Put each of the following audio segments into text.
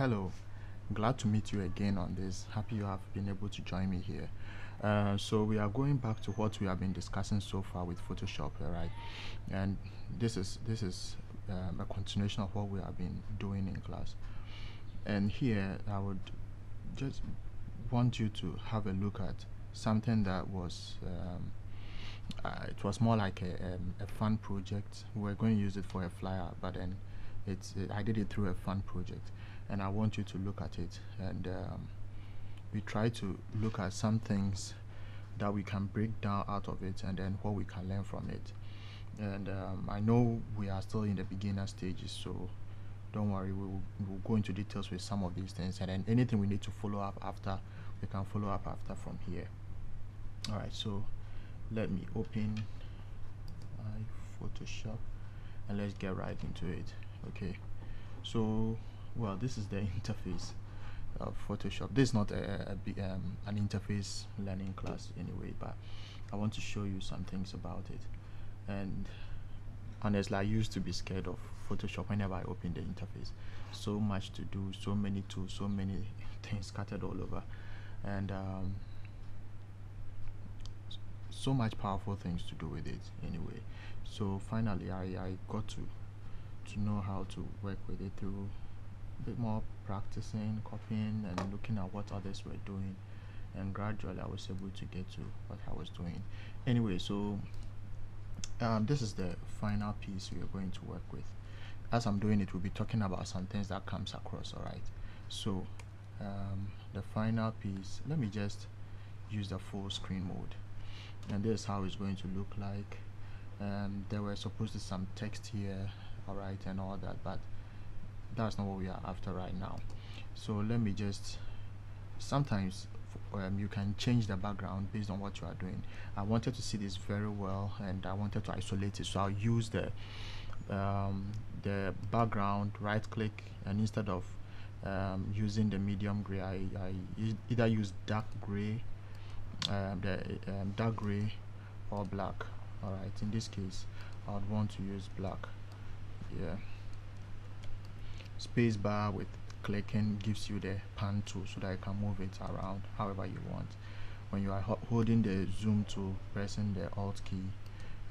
hello. Glad to meet you again on this. Happy you have been able to join me here. Uh, so we are going back to what we have been discussing so far with photoshop right? And this is this is um, a continuation of what we have been doing in class. And here i would just want you to have a look at something that was um, uh, it was more like a, um, a fun project. We were going to use it for a flyer but then it's it, i did it through a fun project and I want you to look at it. And um, we try to look at some things that we can break down out of it and then what we can learn from it. And um, I know we are still in the beginner stages so don't worry we'll, we'll go into details with some of these things. And then anything we need to follow up after we can follow up after from here. All right so let me open my Photoshop and let's get right into it. Okay so well this is the interface of Photoshop. This is not a, a, um, an interface learning class anyway but I want to show you some things about it. And honestly I used to be scared of Photoshop whenever I open the interface. So much to do so many tools so many things scattered all over. And um, so much powerful things to do with it anyway. So finally I, I got to to know how to work with it through bit more practicing, copying, and looking at what others were doing. And gradually, I was able to get to what I was doing. Anyway, so um, this is the final piece we are going to work with. As I'm doing it, we'll be talking about some things that comes across. All right. So um, the final piece. Let me just use the full screen mode, and this is how it's going to look like. Um, there were supposed to some text here, all right, and all that, but that's not what we are after right now. So let me just sometimes um, you can change the background based on what you are doing. I wanted to see this very well and I wanted to isolate it. So I'll use the um, the background right click and instead of um, using the medium gray I, I either use dark gray um, the um, dark gray or black. Alright in this case I would want to use black. Yeah spacebar with clicking gives you the pan tool so that you can move it around however you want. When you are holding the zoom tool pressing the alt key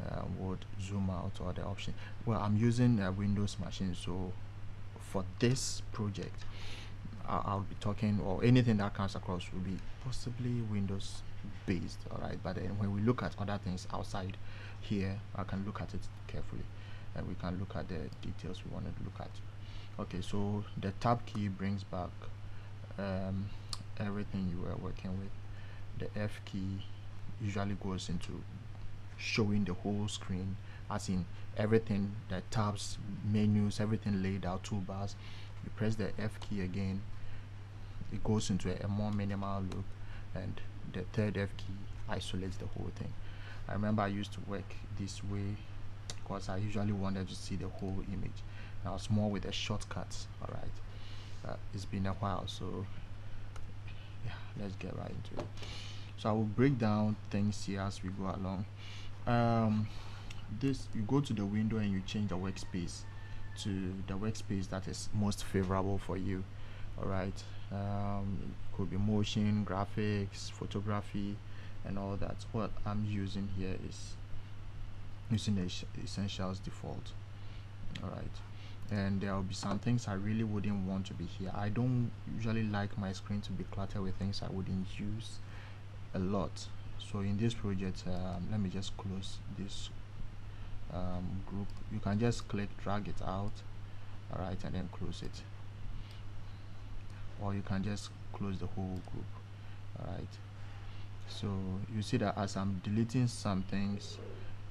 uh, would zoom out or the option. Well i'm using a windows machine so for this project I'll be talking or anything that comes across will be possibly Windows based all right but then when we look at other things outside here I can look at it carefully and we can look at the details we wanted to look at okay so the tab key brings back um, everything you were working with. The F key usually goes into showing the whole screen as in everything the tabs menus everything laid out toolbars. You press the F key again it goes into a, a more minimal look and the third F key isolates the whole thing. I remember I used to work this way because I usually wanted to see the whole image now it's more with the shortcuts all right uh, it's been a while so yeah let's get right into it. So I will break down things here as we go along. Um, this you go to the window and you change the workspace to the workspace that is most favorable for you all right um, could be motion graphics photography and all that. What I'm using here is using the essentials default all right and there will be some things I really wouldn't want to be here. I don't usually like my screen to be cluttered with things I wouldn't use a lot. So in this project um, let me just close this um, group. You can just click drag it out alright and then close it. Or you can just close the whole group alright. So you see that as I'm deleting some things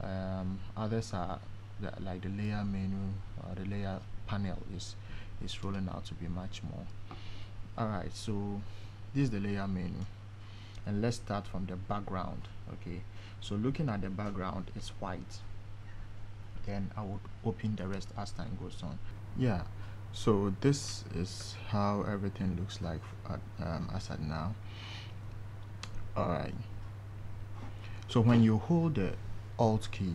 um, others are the, like the layer menu or the layer panel is is rolling out to be much more. Alright so this is the layer menu. And let's start from the background okay? So looking at the background it's white. Then I would open the rest as time goes on. Yeah so this is how everything looks like at, um, as at now. Alright. So when you hold the alt key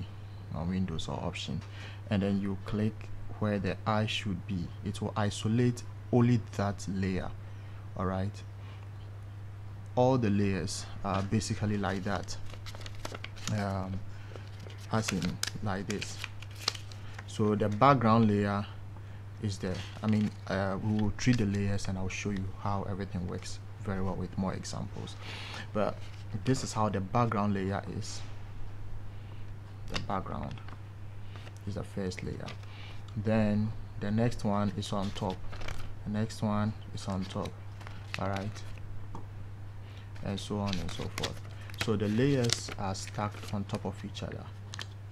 on Windows or option and then you click where the eye should be. It will isolate only that layer all right? All the layers are basically like that. Um, as in like this. So the background layer is there. I mean uh, we will treat the layers and I'll show you how everything works very well with more examples. But this is how the background layer is the background. Is the first layer. Then the next one is on top. The next one is on top. All right? And so on and so forth. So the layers are stacked on top of each other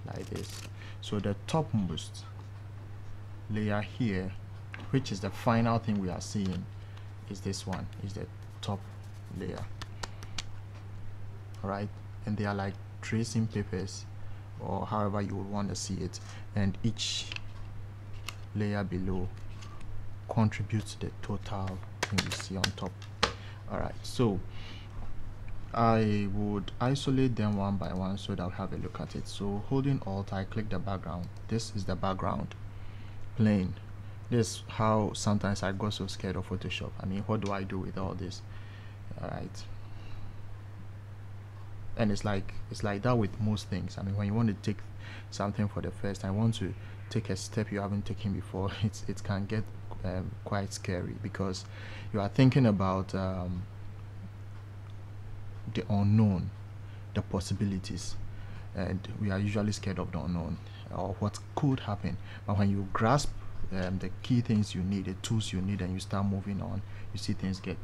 like this. So the topmost layer here which is the final thing we are seeing is this one is the top layer. All right? And they are like tracing papers or however you would want to see it and each layer below contributes to the total thing you see on top. All right so I would isolate them one by one so that I'll have a look at it. So holding alt I click the background. This is the background plane. This how sometimes I got so scared of Photoshop. I mean what do I do with all this? All right and it's like it's like that with most things. I mean when you want to take something for the first time want to take a step you haven't taken before it's it can get um, quite scary because you are thinking about um, the unknown the possibilities. And we are usually scared of the unknown or what could happen. But when you grasp um, the key things you need the tools you need and you start moving on you see things get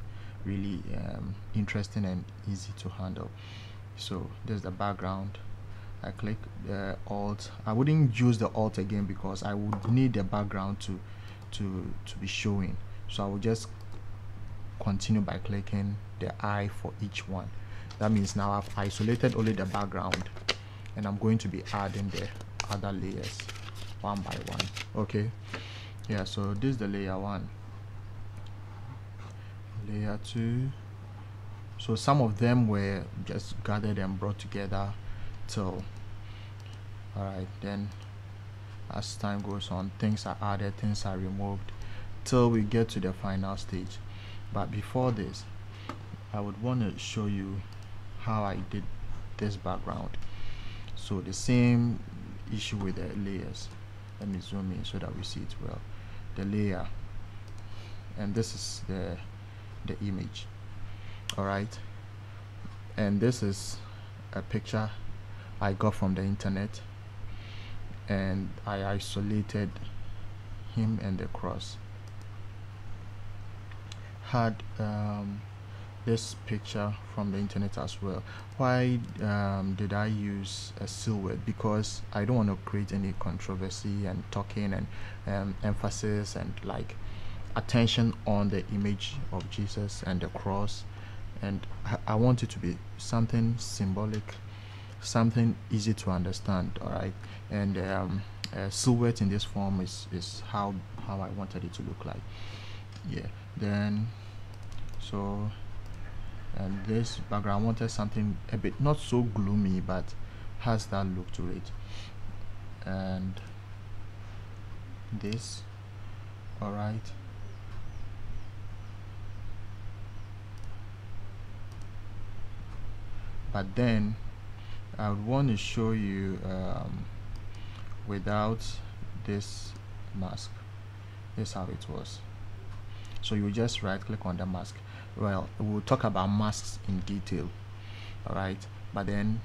really um, interesting and easy to handle so there's the background. I click the alt. I wouldn't use the alt again because I would need the background to to to be showing. So I will just continue by clicking the eye for each one. That means now I've isolated only the background and I'm going to be adding the other layers one by one. Okay. Yeah so this is the layer one. Layer two so some of them were just gathered and brought together till all right then as time goes on things are added things are removed till we get to the final stage. But before this I would want to show you how I did this background. So the same issue with the layers. Let me zoom in so that we see it well. The layer and this is the the image all right and this is a picture I got from the internet. And I isolated him and the cross. Had um, this picture from the internet as well. Why um, did I use a silhouette? Because I don't want to create any controversy and talking and um, emphasis and like attention on the image of Jesus and the cross and I, want it to be something symbolic something easy to understand all right? And um, silhouette in this form is is how how I wanted it to look like. Yeah then so and this background wanted something a bit not so gloomy but has that look to it. And this all right but then I would want to show you um, without this mask. This is how it was. So you just right click on the mask. Well we'll talk about masks in detail all right but then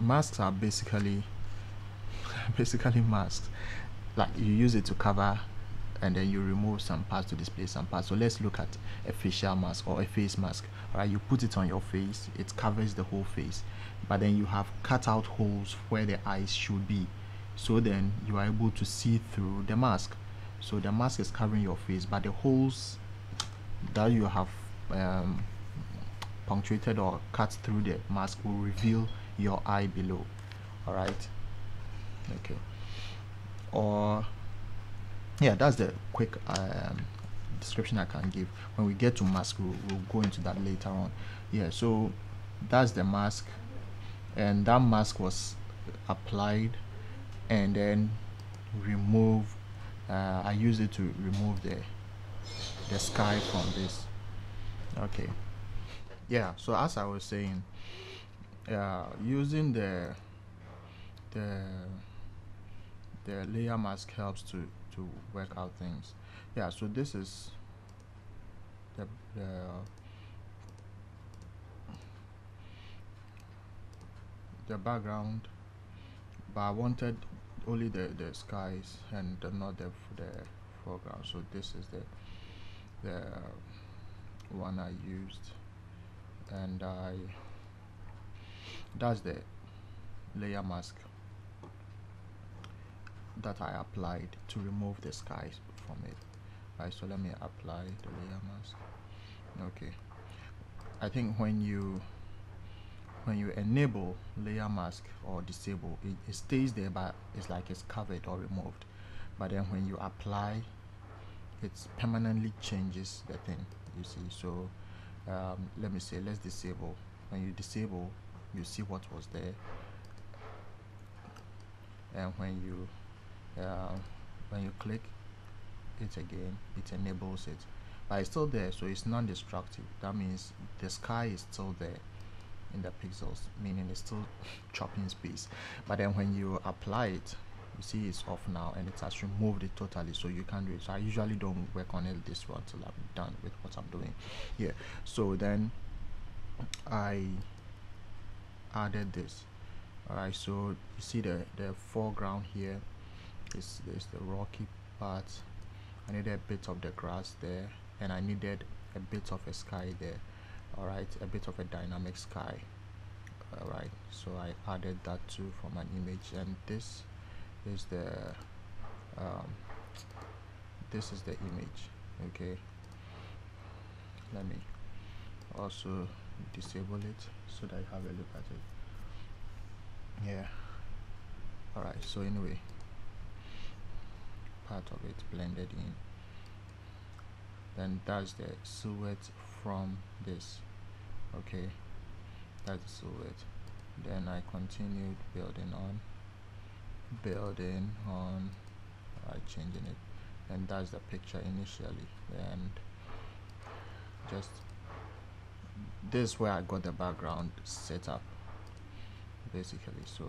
masks are basically basically masks. Like you use it to cover and then you remove some parts to display some parts. So let's look at a facial mask or a face mask all right? You put it on your face it covers the whole face but then you have cut out holes where the eyes should be. So then you are able to see through the mask. So the mask is covering your face but the holes that you have um, punctuated or cut through the mask will reveal your eye below. All right? Okay. Or yeah that's the quick um, description I can give. When we get to mask we'll, we'll go into that later on. Yeah so that's the mask. And that mask was applied and then remove uh, I use it to remove the the sky from this. Okay. Yeah so as i was saying uh, using the the the layer mask helps to to work out things. Yeah so this is the, the the background. But I wanted only the the skies and the, not the the foreground. So this is the the one I used. And I that's the layer mask that I applied to remove the skies from it. Right so let me apply the layer mask. Okay. I think when you when you enable layer mask or disable it, it stays there but it's like it's covered or removed. But then when you apply it permanently changes the thing you see. So um, let me say let's disable. When you disable you see what was there. And when you uh, when you click it again it enables it. But it's still there so it's non-destructive. That means the sky is still there in the pixels meaning it's still chopping space. But then when you apply it you see it's off now and it has removed it totally so you can't do it so i usually don't work on it this one until i'm done with what i'm doing here. So then i added this. All right so you see the the foreground here is the rocky part. I needed a bit of the grass there and i needed a bit of a sky there all right a bit of a dynamic sky all right so i added that too from an image and this is the um, this is the image okay? Let me also disable it so that I have a look at it. Yeah all right so anyway part of it blended in. Then that's the silhouette from this okay? That's the silhouette. Then I continued building on building on right changing it. And that's the picture initially and just this is where I got the background set up basically. So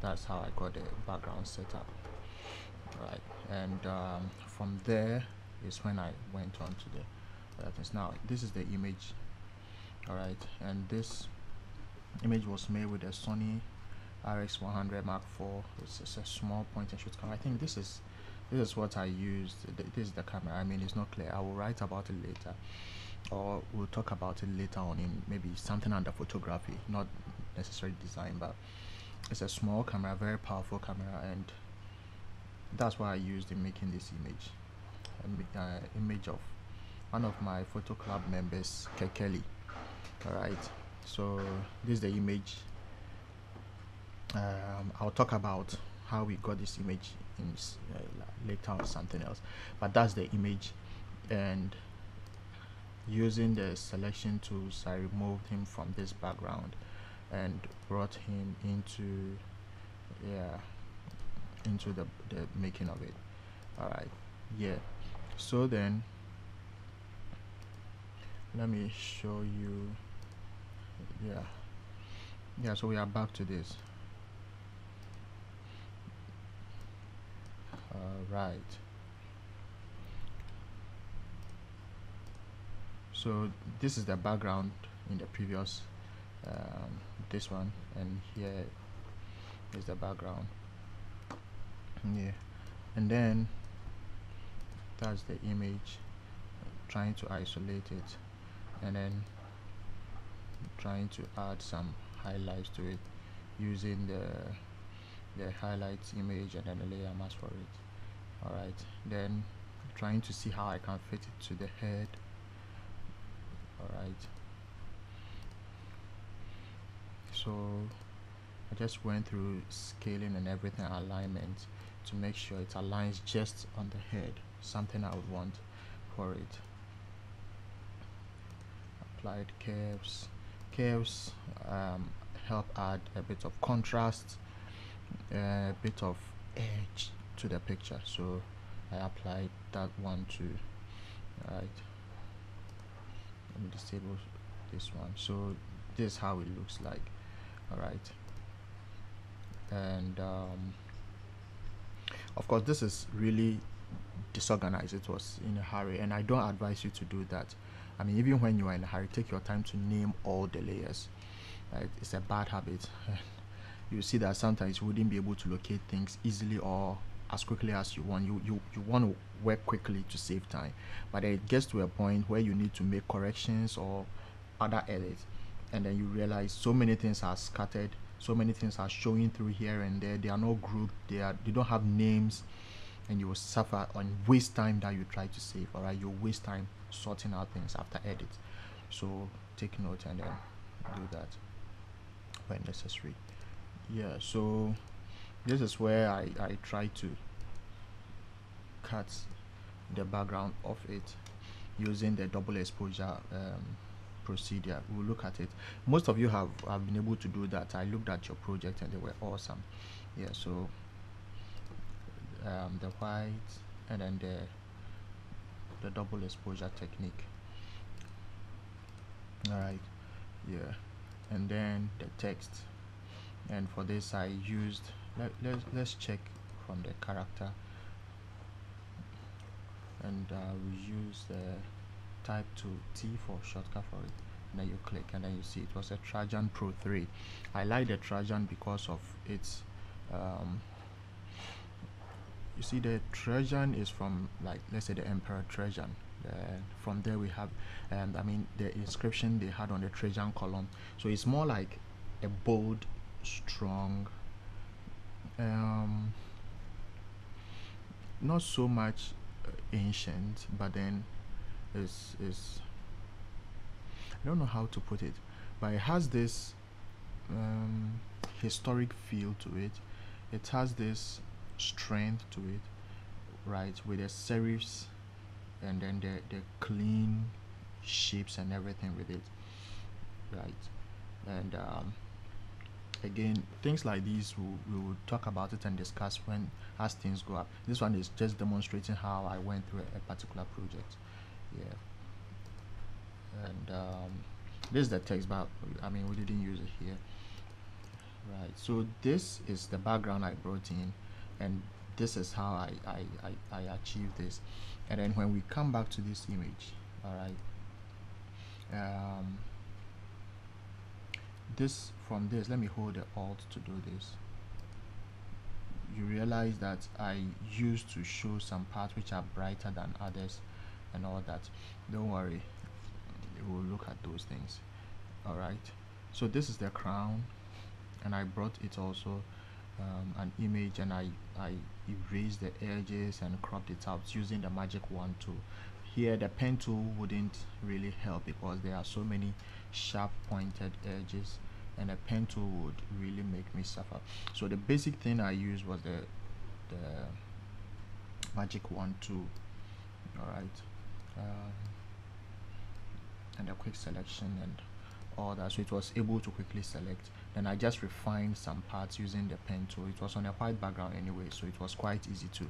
that's how I got the background set up right and um, from there is when I went on to the things now this is the image all right and this image was made with a Sony RX100 Mark IV. It's, it's, a small point and shoot camera. I think this is this is what I used. This is the camera. I mean, it's not clear. I will write about it later, or we'll talk about it later on in maybe something under photography, not necessarily design, but it's a small camera, very powerful camera, and that's what I used in making this image. Uh, image of one of my photo club members, Kekeli. All right. So this is the image um, I'll talk about how we got this image in uh, later or something else but that's the image and using the selection tools I removed him from this background and brought him into yeah into the, the making of it. All right yeah. So then let me show you yeah. Yeah so we are back to this. Right so this is the background in the previous um, this one and here is the background yeah. And then that's the image trying to isolate it. And then trying to add some highlights to it using the the highlights image and then a layer mask for it. All right then trying to see how I can fit it to the head. All right so I just went through scaling and everything alignment to make sure it aligns just on the head something I would want for it. Applied curves. Curves um, help add a bit of contrast a bit of edge to the picture. So I applied that one too. Right. Let me disable this one. So this is how it looks like. All right and um, of course this is really disorganized. It was in a hurry and I don't advise you to do that. I mean even when you are in a hurry take your time to name all the layers. Right? It's a bad habit. You see that sometimes you wouldn't be able to locate things easily or as quickly as you want. You you, you want to work quickly to save time. But it gets to a point where you need to make corrections or other edits and then you realize so many things are scattered so many things are showing through here and there. They are not grouped. They are they don't have names and you will suffer and waste time that you try to save all right? You waste time sorting out things after edit so take note and then do that when necessary. Yeah so this is where I, I try to cut the background of it using the double exposure um, procedure we'll look at it. Most of you have, have been able to do that. I looked at your project and they were awesome. Yeah so um, the white and then the the double exposure technique. All right yeah and then the text. And for this I used let, let's, let's check from the character. And uh, we use the type to T for shortcut for it and then you click and then you see it was a Trajan Pro 3 I like the Trajan because of its um, you see the Trajan is from like let's say the Emperor Trajan. Uh, from there we have and um, I mean the inscription they had on the Trajan column. So it's more like a bold strong um, not so much uh, ancient but then is is I don't know how to put it but it has this um, historic feel to it. It has this strength to it right with the serifs and then the, the clean shapes and everything with it right? And um, again things like these we'll, we will talk about it and discuss when as things go up. This one is just demonstrating how I went through a, a particular project yeah. And um, this is the text but I mean we didn't use it here. Right. So this is the background I brought in and this is how I, I, I, I achieve this. And then when we come back to this image all right um, this from this let me hold the alt to do this. You realize that I used to show some parts which are brighter than others and all that. Don't worry. We'll look at those things. All right so this is the crown and I brought it also um, an image and I, I erased the edges and cropped it out using the magic wand tool. Here the pen tool wouldn't really help because there are so many sharp pointed edges and a pen tool would really make me suffer. So the basic thing I used was the the magic wand tool. All right um, and a quick selection and all that. So it was able to quickly select. Then I just refined some parts using the pen. Tool it was on a white background anyway. So it was quite easy to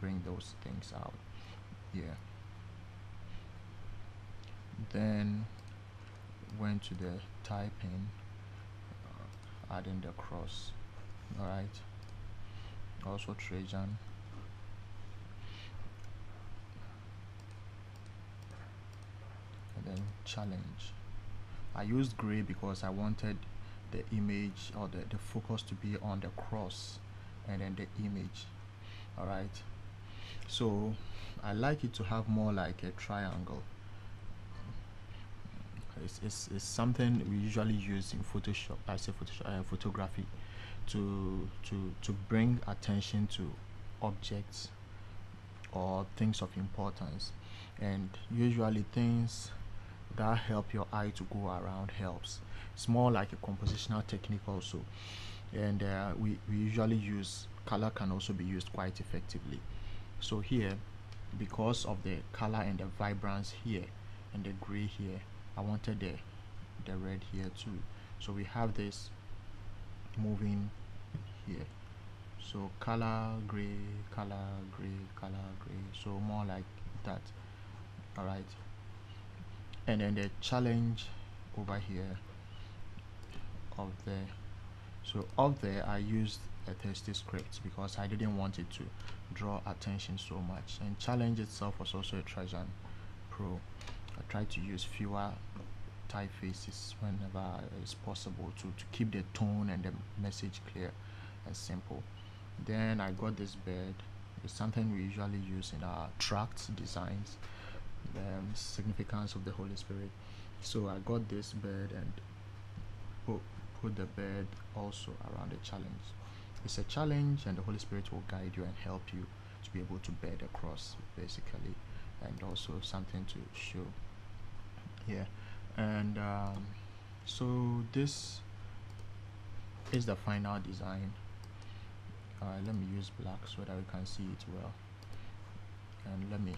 bring those things out. Yeah. Then went to the typing uh, adding the cross. All right. Also Trajan then challenge. I used gray because I wanted the image or the, the focus to be on the cross and then the image all right so I like it to have more like a triangle. It's, it's, it's something we usually use in Photoshop I say Photoshop uh, photography to to to bring attention to objects or things of importance. And usually things that help your eye to go around helps. It's more like a compositional technique also. And uh, we, we usually use color can also be used quite effectively. So here because of the color and the vibrance here and the gray here I wanted the the red here too. So we have this moving here. So color gray color gray color gray. So more like that. All right and then the challenge over here of there so up there I used a testy script because I didn't want it to draw attention so much. And challenge itself was also a Trajan Pro. I tried to use fewer typefaces whenever it's possible to, to keep the tone and the message clear and simple. Then I got this bird it's something we usually use in our tract designs um, significance of the Holy Spirit. So I got this bird and put, put the bird also around the challenge. It's a challenge and the Holy Spirit will guide you and help you to be able to bear the cross basically and also something to show. Yeah, and um, so this is the final design. Uh, let me use black so that we can see it well. And let me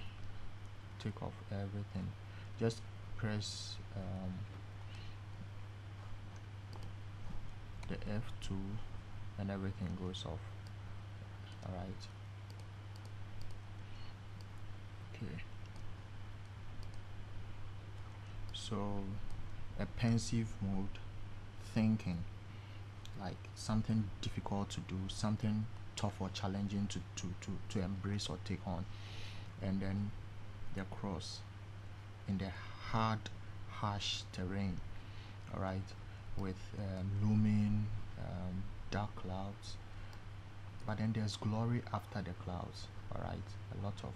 take off everything. Just press um, the F2 and everything goes off. Alright. Okay. So a pensive mode thinking. Like something difficult to do something tough or challenging to, to, to, to embrace or take on. And then the cross in the hard harsh terrain all right with um, looming um, dark clouds. But then there's glory after the clouds all right? A lot of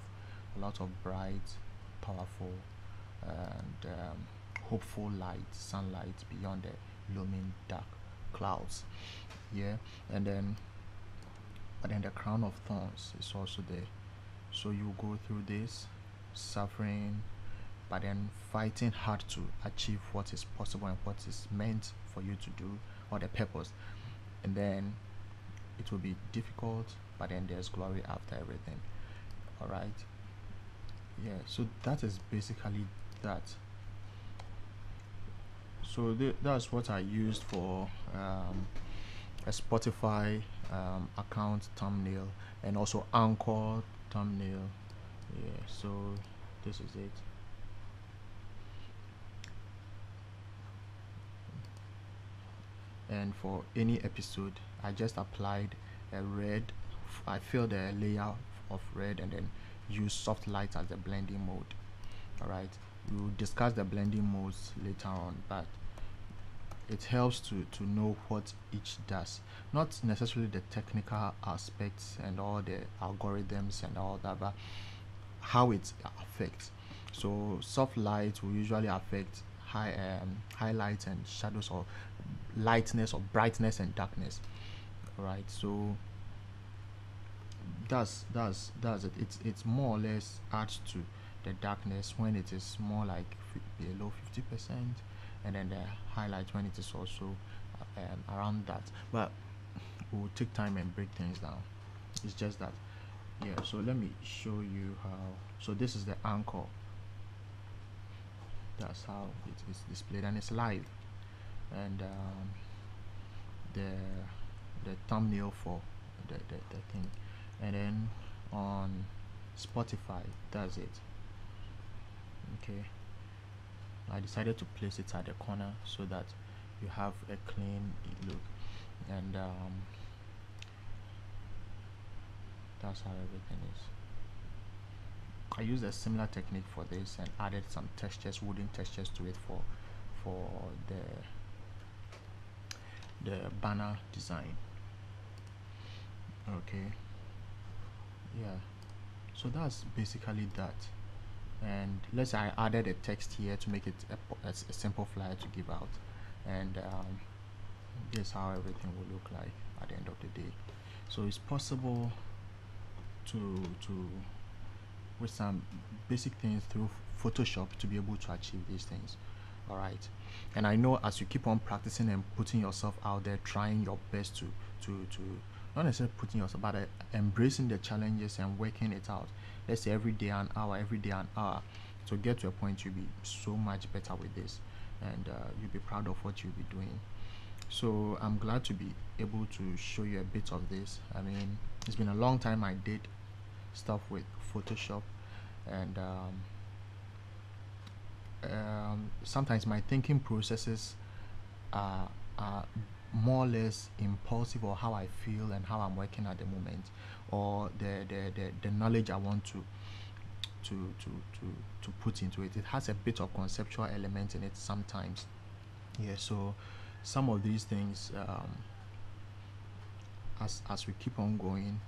a lot of bright powerful and um, hopeful light sunlight beyond the looming dark clouds yeah? And then but then the crown of thorns is also there. So you go through this suffering but then fighting hard to achieve what is possible and what is meant for you to do or the purpose. And then it will be difficult but then there's glory after everything. All right yeah so that is basically that. So th that's what I used for um, a Spotify um, account thumbnail and also anchor thumbnail yeah so this is it. And for any episode I just applied a red I filled a layer of red and then use soft light as the blending mode. Alright we'll discuss the blending modes later on but it helps to to know what each does. Not necessarily the technical aspects and all the algorithms and all that but how it affects. So soft light will usually affect high um, highlights and shadows or lightness or brightness and darkness all right? So that's that's that's it. It's it's more or less adds to the darkness when it is more like below 50 percent and then the highlight when it is also um, around that. But we'll take time and break things down. It's just that yeah so let me show you how so this is the anchor. That's how it is displayed and it's live. And um, the the thumbnail for the, the, the thing. And then on Spotify that's it. Okay. I decided to place it at the corner so that you have a clean look. And um, that's how everything is. I used a similar technique for this and added some textures wooden textures to it for for the the banner design. Okay. Yeah. So that's basically that. And let's say I added a text here to make it a, a, simple flyer to give out. And um, this is how everything will look like at the end of the day. So it's possible to to with some basic things through Photoshop to be able to achieve these things all right and I know as you keep on practicing and putting yourself out there trying your best to to to not necessarily putting yourself but uh, embracing the challenges and working it out let's say every day an hour every day an hour to get to a point you'll be so much better with this and uh, you'll be proud of what you'll be doing. So i'm glad to be able to show you a bit of this i mean it's been a long time i did stuff with photoshop and um, um, sometimes my thinking processes are, are more or less impulsive or how I feel and how I'm working at the moment or the the, the, the knowledge I want to to, to to to put into it. It has a bit of conceptual element in it sometimes. Yeah, so some of these things um, as as we keep on going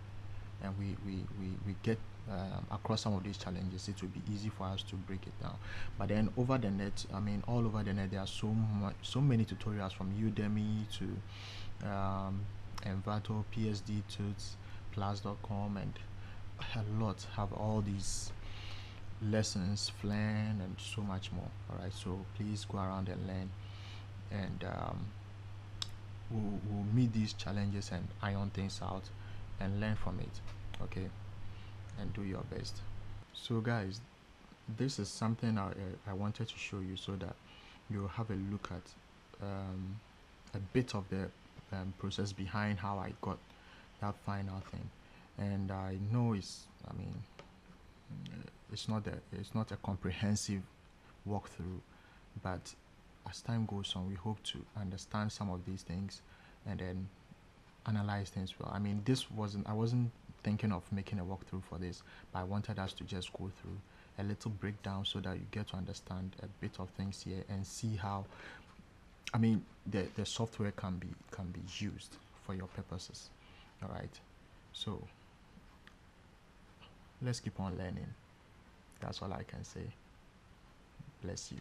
and we we, we, we get um, across some of these challenges it will be easy for us to break it down. But then over the net i mean all over the net there are so much so many tutorials from udemy to um, envato psd tuts plus.com and a lot have all these lessons flan and so much more. All right so please go around and learn. And um, we'll, we'll meet these challenges and iron things out and learn from it okay? And do your best. So guys this is something I, I wanted to show you so that you'll have a look at um, a bit of the um, process behind how I got that final thing. And I know it's I mean it's not a it's not a comprehensive walkthrough but as time goes on we hope to understand some of these things and then analyze things well. I mean this wasn't i wasn't thinking of making a walkthrough for this but i wanted us to just go through a little breakdown so that you get to understand a bit of things here and see how i mean the the software can be can be used for your purposes. All right. So let's keep on learning. That's all i can say. Bless you